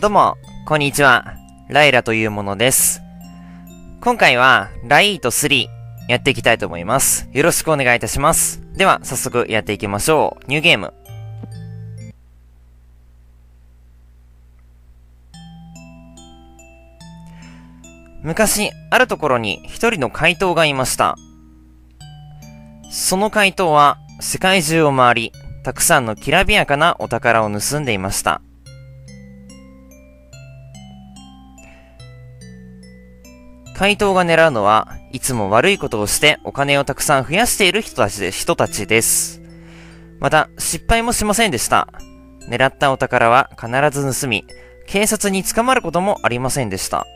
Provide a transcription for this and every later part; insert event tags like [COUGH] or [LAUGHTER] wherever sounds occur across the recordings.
どうも、こんにちは。ライラというものです。今回は、ライート3やっていきたいと思います。よろしくお願いいたします。では、早速やっていきましょう。ニューゲーム。昔、あるところに一人の怪盗がいました。その怪盗は、世界中を回り、たくさんのきらびやかなお宝を盗んでいました。怪盗が狙うのは、いつも悪いことをしてお金をたくさん増やしている人たちで、人たちです。また、失敗もしませんでした。狙ったお宝は必ず盗み、警察に捕まることもありませんでした。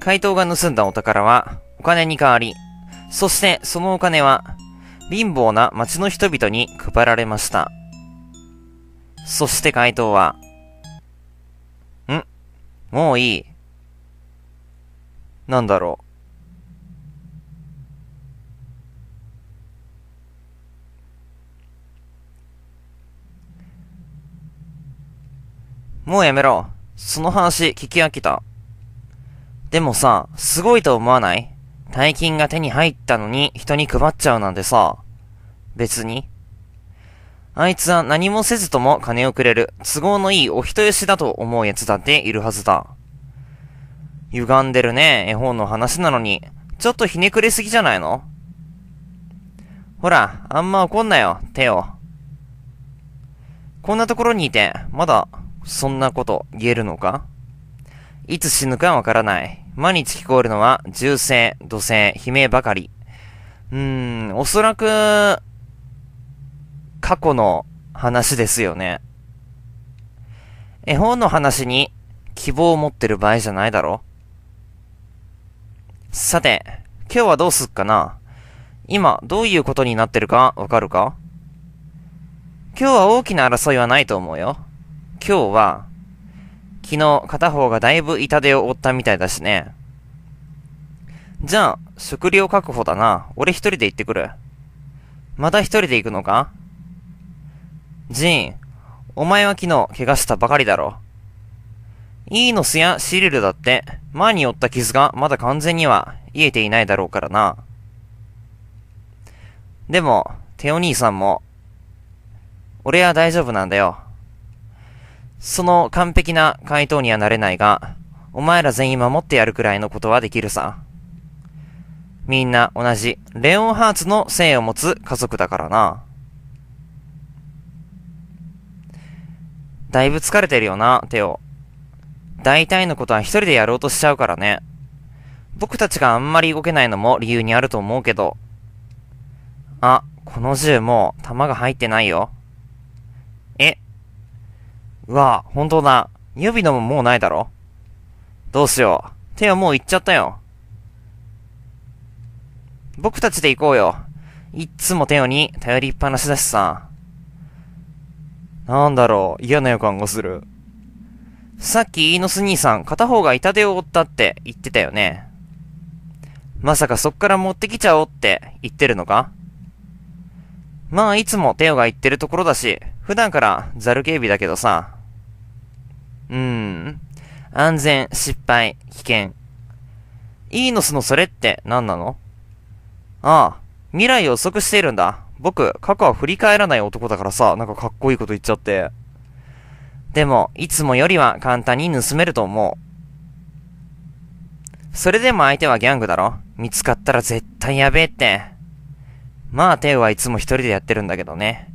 怪盗が盗んだお宝は、お金に変わり、そしてそのお金は、貧乏な町の人々に配られました。そして怪盗は、もういい。なんだろう。もうやめろ。その話聞き飽きた。でもさ、すごいと思わない？大金が手に入ったのに人に配っちゃうなんてさ、別に？あいつは何もせずとも金をくれる都合のいいお人よしだと思う奴だっているはずだ。歪んでるね、絵本の話なのに、ちょっとひねくれすぎじゃないの？ほら、あんま怒んなよ、テオ。こんなところにいて、まだ、そんなこと言えるのか？いつ死ぬかわからない。毎日聞こえるのは、銃声、土星、悲鳴ばかり。うーん、おそらく、過去の話ですよね。絵本の話に希望を持ってる場合じゃないだろさて、今日はどうすっかな？今、どういうことになってるかわかるか？今日は大きな争いはないと思うよ。今日は、昨日片方がだいぶ痛手を負ったみたいだしね。じゃあ、食料確保だな。俺一人で行ってくる。また一人で行くのか？ジーン、お前は昨日怪我したばかりだろ。イーノスやシリルだって、前に負った傷がまだ完全には癒えていないだろうからな。でも、テオ兄さんも、俺は大丈夫なんだよ。その完璧な回答にはなれないが、お前ら全員守ってやるくらいのことはできるさ。みんな同じ、レオンハーツの性を持つ家族だからな。だいぶ疲れてるよな、テオ。大体のことは一人でやろうとしちゃうからね。僕たちがあんまり動けないのも理由にあると思うけど。あ、この銃もう弾が入ってないよ。え？うわ、本当だ。予備のももうないだろ？どうしよう。手はもう行っちゃったよ。僕たちで行こうよ。いっつもテオに頼りっぱなしだしさ。なんだろう、嫌な予感がする。さっきイーノス兄さん、片方が痛手を負ったって言ってたよね。まさかそっから持ってきちゃおうって言ってるのか？まあ、いつもテオが言ってるところだし、普段からザル警備だけどさ。うーん。安全、失敗、危険。イーノスのそれって何なの？ああ、未来を予測しているんだ。僕、過去は振り返らない男だからさ、なんかかっこいいこと言っちゃって。でも、いつもよりは簡単に盗めると思う。それでも相手はギャングだろ？見つかったら絶対やべえって。まあ、テオはいつも一人でやってるんだけどね。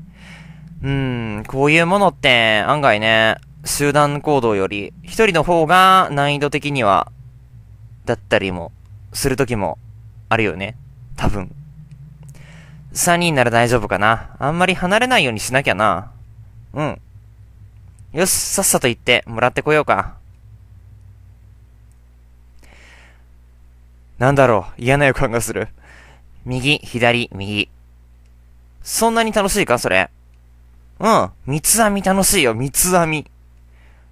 うーん、こういうものって案外ね、集団行動より一人の方が難易度的には、だったりも、するときもあるよね。多分。三人なら大丈夫かな？あんまり離れないようにしなきゃな。うん。よし、さっさと行ってもらってこようか。なんだろう、嫌な予感がする。右、左、右。そんなに楽しいか？それ。うん。三つ編み楽しいよ、三つ編み。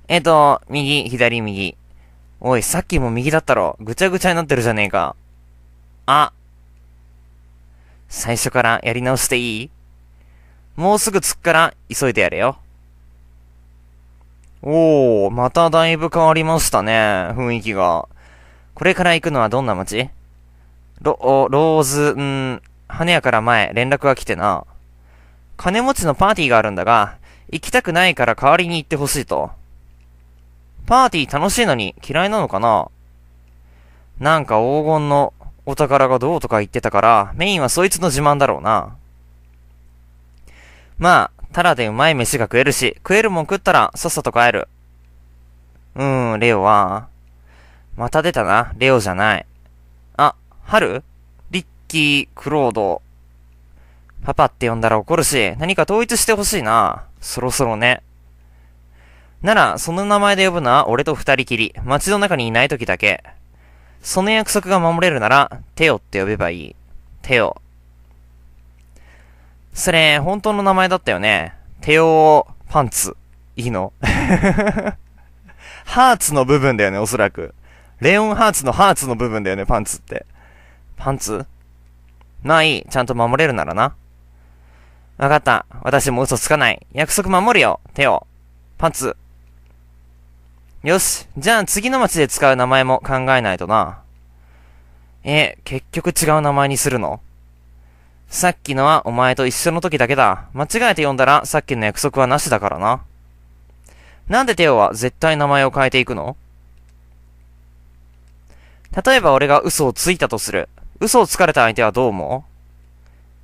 えっ、と、右、左、右。おい、さっきも右だったろ。ぐちゃぐちゃになってるじゃねえか。あ。最初からやり直していい？もうすぐ着くから急いでやれよ。おー、まただいぶ変わりましたね、雰囲気が。これから行くのはどんな街？ロ、ローズ、ん羽屋から前、連絡が来てな。金持ちのパーティーがあるんだが、行きたくないから代わりに行ってほしいと。パーティー楽しいのに嫌いなのかな？なんか黄金のお宝がどうとか言ってたから、メインはそいつの自慢だろうな。まあ、ただでうまい飯が食えるし、食えるもん食ったらさっさと帰る。うーん、レオは。また出たな、レオじゃない。あ、春リッキー、クロード。パパって呼んだら怒るし、何か統一してほしいな。そろそろね。なら、その名前で呼ぶのは俺と二人きり、街の中にいない時だけ。その約束が守れるなら、テオって呼べばいい。テオ。それ、本当の名前だったよね。テオパンツ。いいの？[LAUGHS] ハーツの部分だよね、おそらく。レオンハーツのハーツの部分だよね、パンツって。パンツ？まあいい。ちゃんと守れるならな。わかった。私も嘘つかない。約束守るよ。テオ。パンツ。よし。じゃあ次の街で使う名前も考えないとな。え、結局違う名前にするの？さっきのはお前と一緒の時だけだ。間違えて呼んだらさっきの約束はなしだからな。なんでテオは絶対名前を変えていくの？例えば俺が嘘をついたとする。嘘をつかれた相手はどう思う？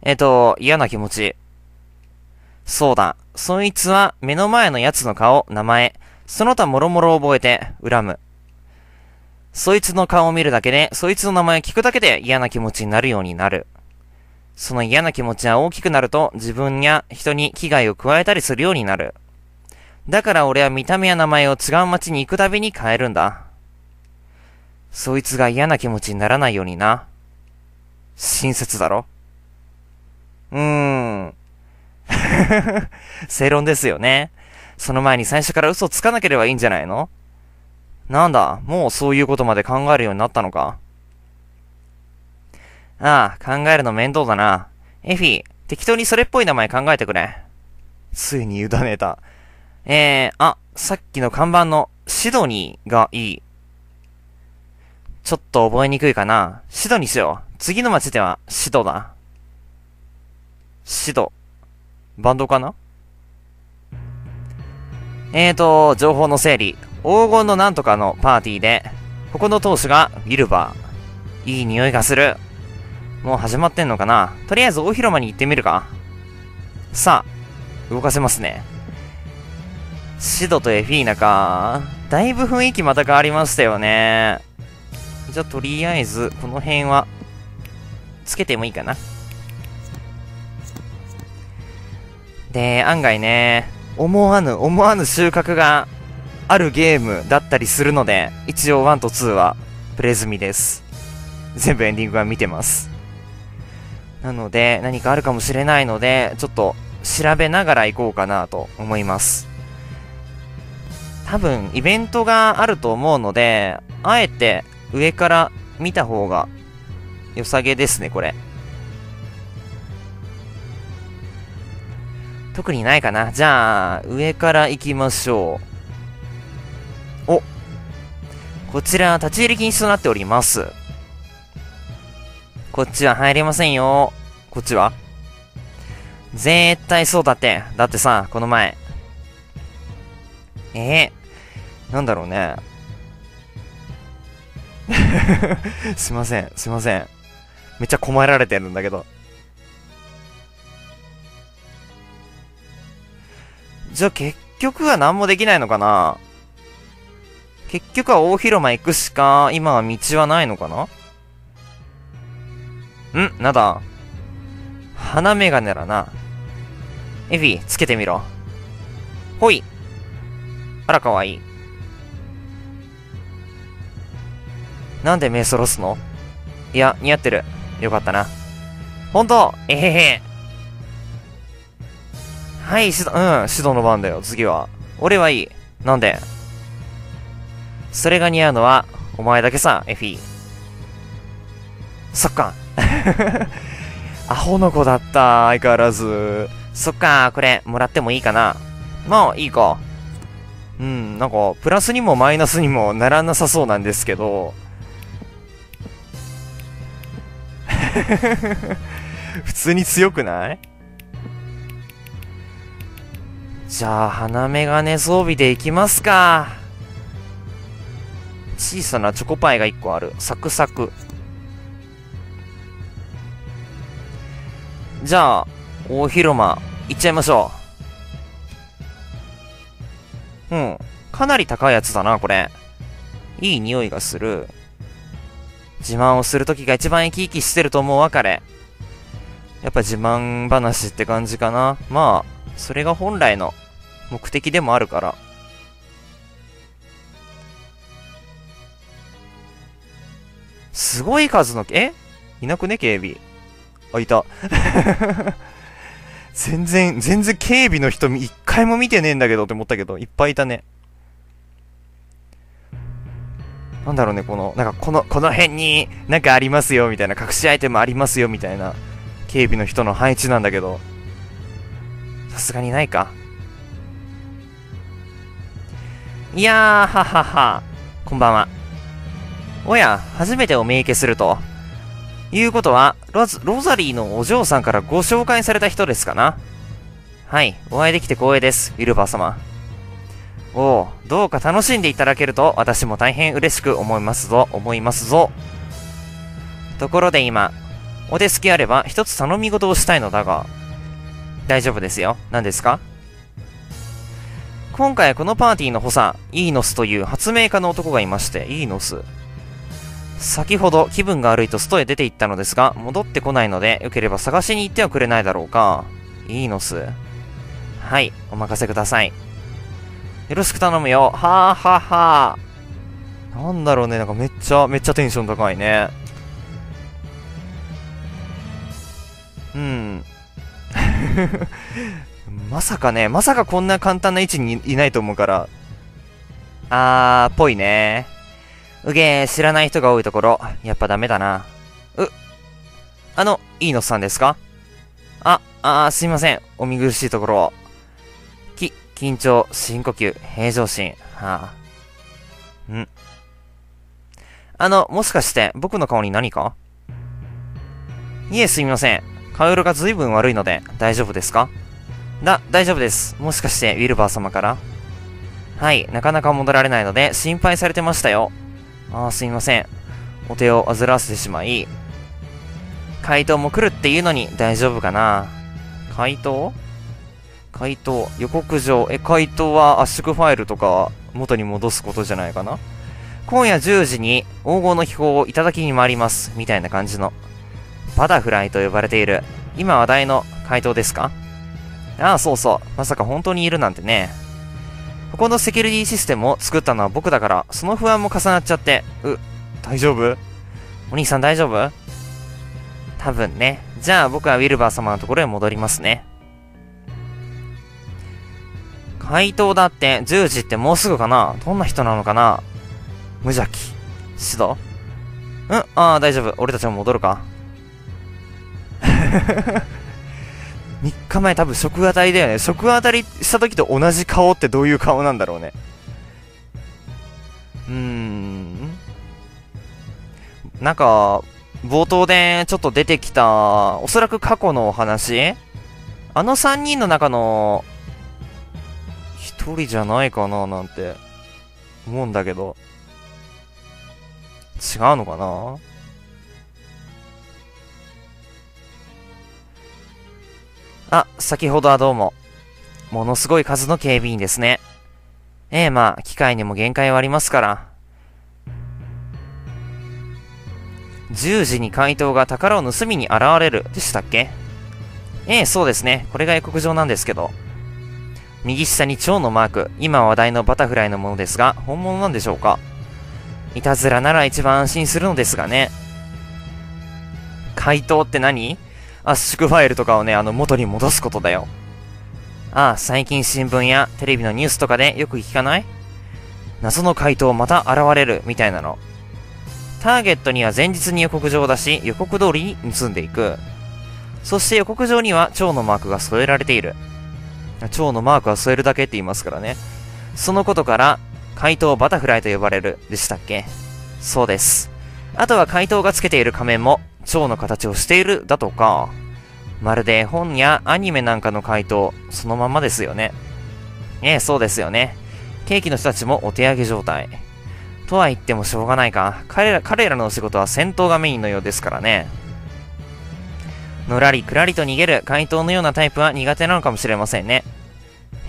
えっ、と、嫌な気持ち。そうだ。そいつは目の前の奴の顔、名前、その他もろもろ覚えて、恨む。そいつの顔を見るだけで、そいつの名前を聞くだけで嫌な気持ちになるようになる。その嫌な気持ちは大きくなると自分や人に危害を加えたりするようになる。だから俺は見た目や名前を違う街に行くたびに変えるんだ。そいつが嫌な気持ちにならないようにな。親切だろうーん。[LAUGHS] 正論ですよね。その前に最初から嘘つかなければいいんじゃないの？なんだ、もうそういうことまで考えるようになったのか？ああ、考えるの面倒だな。エフィ、適当にそれっぽい名前考えてくれ。ついに委ねた。えー、あ、さっきの看板のシドニーがいい。ちょっと覚えにくいかな。シドにしよう。次の街ではシドだ。シド。バンドかな？えーと、情報の整理。黄金のなんとかのパーティーで、ここの当主がウィルバー。いい匂いがする。もう始まってんのかな？とりあえず大広間に行ってみるか。さあ、動かせますね。シドとエフィーナか。だいぶ雰囲気また変わりましたよね。じゃあ、とりあえず、この辺は、つけてもいいかな。で、案外ね、思わぬ、思わぬ収穫があるゲームだったりするので、一応1と2はプレ済みです。全部エンディングは見てます。なので、何かあるかもしれないので、ちょっと調べながら行こうかなと思います。多分、イベントがあると思うので、あえて上から見た方が良さげですね、これ。特にないかな。じゃあ、上から行きましょう。おこちら、立ち入り禁止となっております。こっちは入れませんよ。こっちは？絶対そうだって。だってさ、この前。え？ー、なんだろうね。[LAUGHS] すいません、すいません。めっちゃ困られてるんだけど。じゃあ結局は何もできないのかな？結局は大広間行くしか、今は道はないのかな？ん？なんだ鼻メガネだな。エフィ、つけてみろ。ほい。あら、かわいい。なんで目そろすの？いや、似合ってる。よかったな。ほんとえへへ。はい、シド、うん、シドの番だよ、次は。俺はいい。なんで？それが似合うのは、お前だけさ、エフィ。そっか。[LAUGHS] アホの子だった、相変わらず。そっか、これ、もらってもいいかな。まあ、いいか。うん、なんか、プラスにもマイナスにもならなさそうなんですけど。[LAUGHS] 普通に強くない？じゃあ、鼻メガネ装備でいきますか。小さなチョコパイが1個ある。サクサク。じゃあ、大広間、行っちゃいましょう。うん。かなり高いやつだな、これ。いい匂いがする。自慢をするときが一番生き生きしてると思うわ、彼。やっぱ自慢話って感じかな。まあ、それが本来の目的でもあるから。すごい数の、え？いなくね？警備。あ、いた。[LAUGHS] 全然、全然警備の人一回も見てねえんだけどって思ったけど、いっぱいいたね。なんだろうね、この、なんかこの、この辺になんかありますよ、みたいな、隠しアイテムありますよ、みたいな、警備の人の配置なんだけど、さすがにないか。いやー、ははは。こんばんは。おや、初めてお見受けすると。いうことは、ロザリーのお嬢さんからご紹介された人ですかなはい、お会いできて光栄です、ウィルバー様。おお、どうか楽しんでいただけると私も大変嬉しく思いますぞ、思いますぞ。ところで今、お手すきあれば一つ頼み事をしたいのだが、大丈夫ですよ。何ですか？今回このパーティーの補佐、イーノスという発明家の男がいまして、イーノス。先ほど気分が悪いと外へ出て行ったのですが、戻ってこないので、よければ探しに行ってはくれないだろうか。いいのす。はい、お任せください。よろしく頼むよ。はあはあはあ。なんだろうね、なんかめっちゃ、めっちゃテンション高いね。[LAUGHS] まさかね、まさかこんな簡単な位置にいないと思うから。あー、ぽいね。うげー、知らない人が多いところ、やっぱダメだな。う、あの、いいのさんですか？あ、あー、すいません。お見苦しいところき、緊張、深呼吸、平常心。はあ。ん。あの、もしかして、僕の顔に何か？いえ、すみません。顔色が随分悪いので、大丈夫ですか？だ、大丈夫です。もしかして、ウィルバー様から？はい、なかなか戻られないので、心配されてましたよ。ああ、すみません。お手を煩わせてしまい。回答も来るっていうのに大丈夫かな？回答？回答、予告状。え、回答は圧縮ファイルとか元に戻すことじゃないかな？今夜10時に黄金の秘宝をいただきに参ります。みたいな感じの。バタフライと呼ばれている。今話題の回答ですか？ああ、そうそう。まさか本当にいるなんてね。ここのセキュリティシステムを作ったのは僕だから、その不安も重なっちゃって、う、大丈夫？お兄さん大丈夫？多分ね。じゃあ僕はウィルバー様のところへ戻りますね。回答だって10時ってもうすぐかな？どんな人なのかな？無邪気。指導うん？ああ、大丈夫。俺たちも戻るか。[LAUGHS] 3日前多分食当たりだよね。食当たりした時と同じ顔ってどういう顔なんだろうね。うーん。なんか、冒頭でちょっと出てきた、おそらく過去のお話あの3人の中の、1人じゃないかななんて、思うんだけど。違うのかな？あ、先ほどはどうも。ものすごい数の警備員ですね。ええ、まあ、機械にも限界はありますから。10時に怪盗が宝を盗みに現れるでしたっけ？ええ、そうですね。これが予告状なんですけど。右下に蝶のマーク、今話題のバタフライのものですが、本物なんでしょうか？いたずらなら一番安心するのですがね。怪盗って何？圧縮ファイルとかをね、あの、元に戻すことだよ。ああ、最近新聞やテレビのニュースとかでよく聞かない？謎の回答また現れるみたいなの。ターゲットには前日に予告状を出し、予告通りに盗んでいく。そして予告状には蝶のマークが添えられている。蝶のマークは添えるだけって言いますからね。そのことから、怪盗バタフライと呼ばれるでしたっけ？そうです。あとは怪盗がつけている仮面も蝶の形をしているだとか、まるで本やアニメなんかの怪盗、そのままですよね。ええ、そうですよね。ケーキの人たちもお手上げ状態。とは言ってもしょうがないか。彼ら、彼らのお仕事は戦闘がメインのようですからね。のらりくらりと逃げる怪盗のようなタイプは苦手なのかもしれませんね。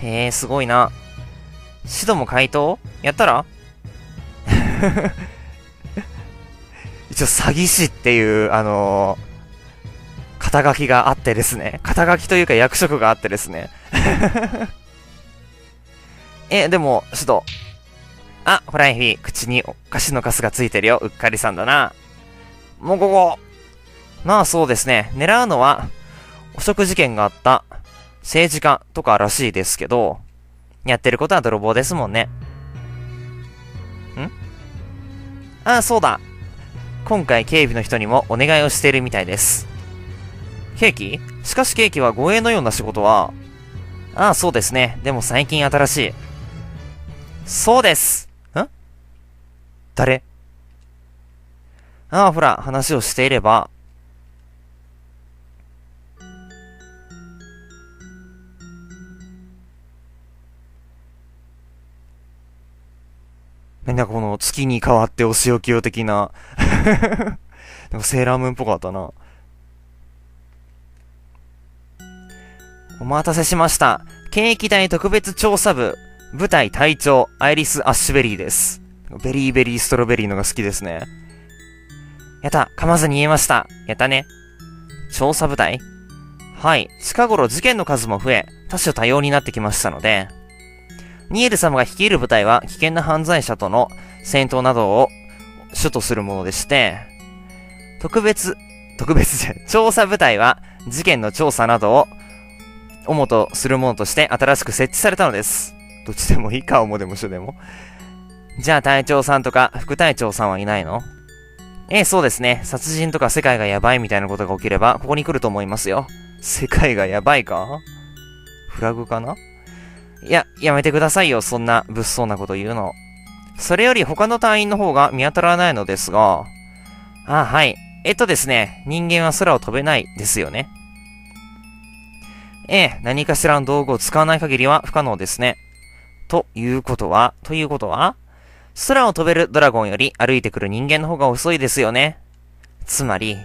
へえ、すごいな。シドも怪盗？やったら？[LAUGHS] 一応詐欺師っていう、あのー、肩書きがあってですね。肩書きというか役職があってですね。[LAUGHS] え、でも、シド。あ、ホライフィー、口にお菓子のカスがついてるよ。うっかりさんだな。もうここ。まあそうですね。狙うのは、汚職事件があった政治家とからしいですけど、やってることは泥棒ですもんね。ん？ああ、そうだ。今回警備の人にもお願いをしているみたいです。ケーキ？しかしケーキは護衛のような仕事は、ああ、そうですね。でも最近新しい。そうですん？誰？ああ、ほら、話をしていれば、なんかこの月に変わってお仕置きよ的な [LAUGHS] なんかセーラームーンっぽかったな。お待たせしました。検疫隊特別調査部、部隊隊長、アイリス・アッシュベリーです。ベリーベリーストロベリーのが好きですね。やった、噛まずに言えました。やったね。調査部隊はい、近頃事件の数も増え、多種多様になってきましたので、ニエル様が率いる部隊は危険な犯罪者との戦闘などを主とするものでして、特別、特別じゃ、調査部隊は事件の調査などを主とするものとして新しく設置されたのです。どっちでもいいか、主でも主でも。じゃあ隊長さんとか副隊長さんはいないの？ええ、そうですね。殺人とか世界がやばいみたいなことが起きれば、ここに来ると思いますよ。世界がやばいか？フラグかな？いや、やめてくださいよ、そんな物騒なこと言うの。それより他の隊員の方が見当たらないのですが、あ、はい。えっとですね、人間は空を飛べないですよね。ええ、何かしらの道具を使わない限りは不可能ですね。ということは、ということは、空を飛べるドラゴンより歩いてくる人間の方が遅いですよね。つまり、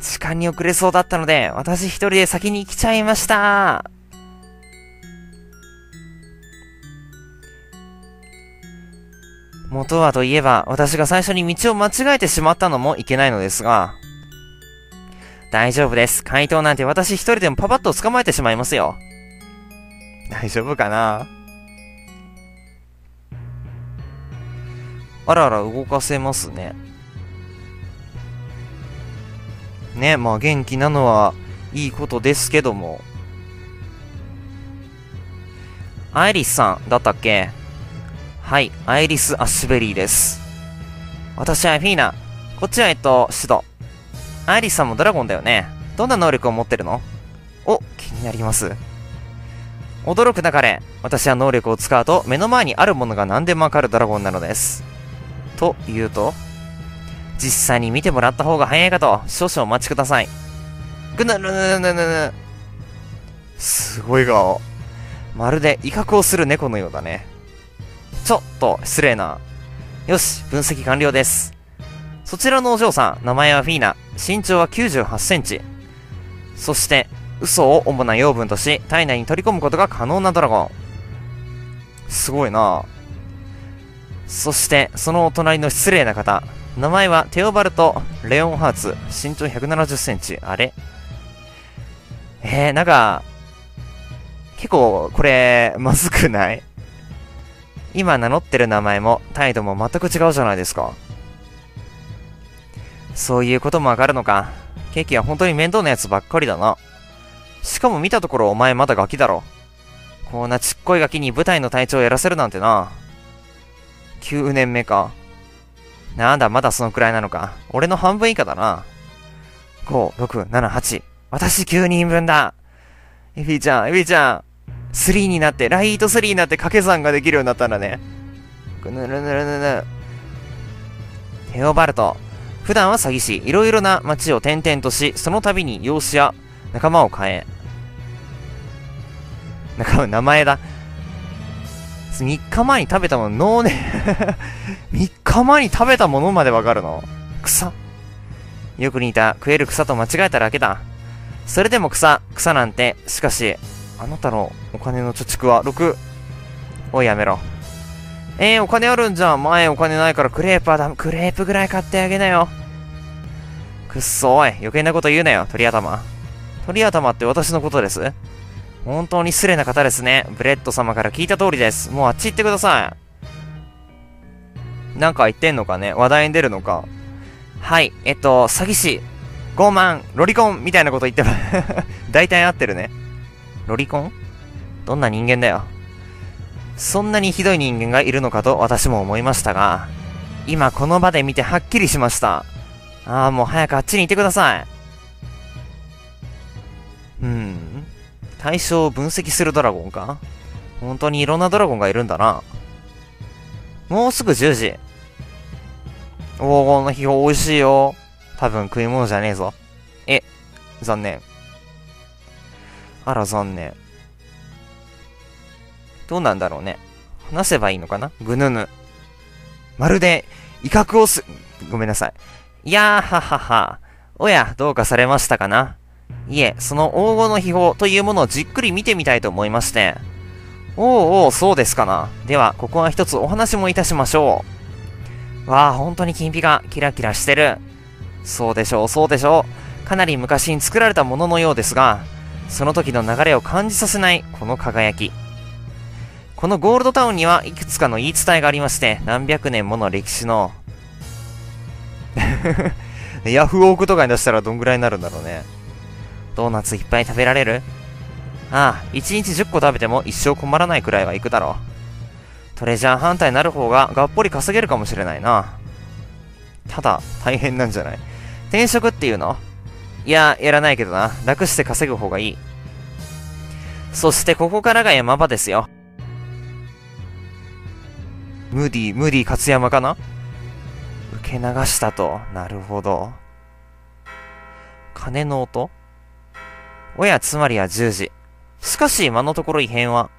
時間に遅れそうだったので、私一人で先に来ちゃいました。元はといえば、私が最初に道を間違えてしまったのもいけないのですが、大丈夫です。怪盗なんて私一人でもパパッと捕まえてしまいますよ。大丈夫かな？あらあら動かせますね。ね、まあ元気なのはいいことですけども。アイリスさんだったっけ？はい、アイリス・アッシュベリーです。私はフィーナ。こっちはえっと、シド。アイリスさんもドラゴンだよね。どんな能力を持ってるの？お、気になります。驚くなかれ。私は能力を使うと目の前にあるものが何でもわかるドラゴンなのです。と言うと、実際に見てもらった方が早いかと、少々お待ちください。ぐぬぬぬぬぬぬ。すごい顔。まるで威嚇をする猫のようだね。ちょっと、失礼な。よし、分析完了です。そちらのお嬢さん、名前はフィーナ。身長は98センチ。そして、嘘を主な養分とし、体内に取り込むことが可能なドラゴン。すごいなそして、そのお隣の失礼な方。名前はテオバルト・レオンハーツ。身長170センチ。あれ？えー、なんか、結構、これ、まずくない？今名乗ってる名前も態度も全く違うじゃないですか。そういうこともわかるのか。ケーキは本当に面倒なやつばっかりだな。しかも見たところお前まだガキだろ。こんなちっこいガキに舞台の隊長をやらせるなんてな。9年目か。なんだ、まだそのくらいなのか。俺の半分以下だな。5、6、7、8。私9人分だエビちゃん、エビちゃん。3になって、ライト3になって掛け算ができるようになったんだね。ぐぬるぬるぬる。テオバルト。普段は詐欺師、いろいろな街を転々とし、その度に養子や仲間を変え。仲間、名前だ。3日前に食べたもの、脳ね3日前に食べたものまでわかるの草よく似た食える草と間違えただけだ。それでも草、草なんて、しかし、あなたのお金の貯蓄は？6。おいやめろ。えー、お金あるんじゃん。前お金ないからクレープはだ、クレープぐらい買ってあげなよ。くっそおい、余計なこと言うなよ、鳥頭。鳥頭って私のことです？本当に失礼な方ですね。ブレッド様から聞いた通りです。もうあっち行ってください。なんか言ってんのかね？話題に出るのか？はい、えっと、詐欺師、傲慢、ロリコンみたいなこと言っても [LAUGHS] 大体合ってるね。ロリコン？どんな人間だよ。そんなにひどい人間がいるのかと私も思いましたが、今この場で見てはっきりしました。ああ、もう早くあっちに行ってください。うん。対象を分析するドラゴンか？本当にいろんなドラゴンがいるんだな。もうすぐ10時。黄金の秘宝美味しいよ。多分食い物じゃねえぞ。え、残念。あら残念。どうなんだろうね。話せばいいのかな？ぐぬぬ。まるで、威嚇をす、ごめんなさい。いやーははは。おや、どうかされましたかな？いえ、その黄金の秘宝というものをじっくり見てみたいと思いまして。おうおう、そうですかな。では、ここは一つお話もいたしましょう。わあ、本当に金ピがキラキラしてる。そうでしょう、そうでしょう。かなり昔に作られたもののようですが、その時の流れを感じさせないこの輝き。このゴールドタウンにはいくつかの言い伝えがありまして、何百年もの歴史の [LAUGHS] ヤフオクとかに出したらどんぐらいになるんだろうね。ドーナツいっぱい食べられる？ああ、1日10個食べても一生困らないくらいはいくだろう。トレジャーハンターになる方ががっぽり稼げるかもしれないな。ただ、大変なんじゃない？転職っていうの？いや、やらないけどな。楽して稼ぐ方がいい。そしてここからが山場ですよ。ムーディー、ムーディー勝山かな？受け流したと。なるほど。鐘の音？おや、つまりは10時。しかし、今のところ異変は？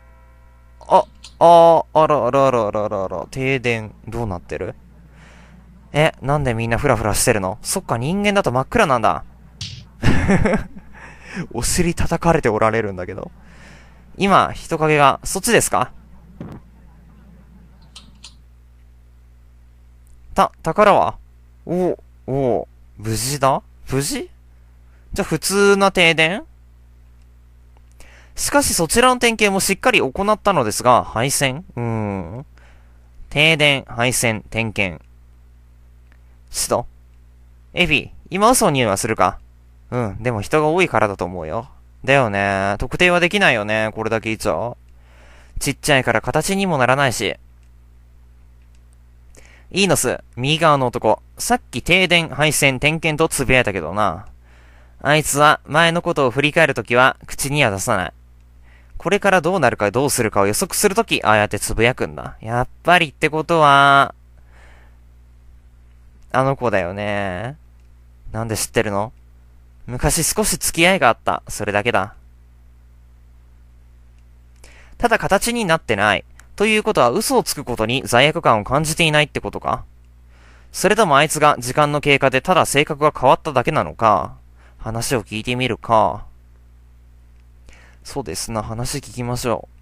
あ、ああらあらあらあらあらあら、停電、どうなってる？え、なんでみんなフラフラしてるの？そっか、人間だと真っ暗なんだ。[LAUGHS] お尻叩かれておられるんだけど。今、人影が、そっちですか？た、宝は？おお無事だ？無事？じゃ普通な停電？しかしそちらの点検もしっかり行ったのですが、配線？うーん。停電、配線、点検。ちょっと。エビ、今嘘を匂いはするか？うん、でも人が多いからだと思うよ。だよね。特定はできないよね。これだけ言っちゃう。ちっちゃいから形にもならないし。いいのす、右側の男。さっき停電、配線、点検と呟いたけどな。あいつは前のことを振り返るときは口には出さない。これからどうなるかどうするかを予測するとき、ああやってつぶやくんだ。やっぱりってことは、あの子だよね。なんで知ってるの？昔少し付き合いがあった。それだけだ。ただ形になってない。ということは嘘をつくことに罪悪感を感じていないってことかそれともあいつが時間の経過でただ性格が変わっただけなのか話を聞いてみるか。そうですな、話聞きましょう。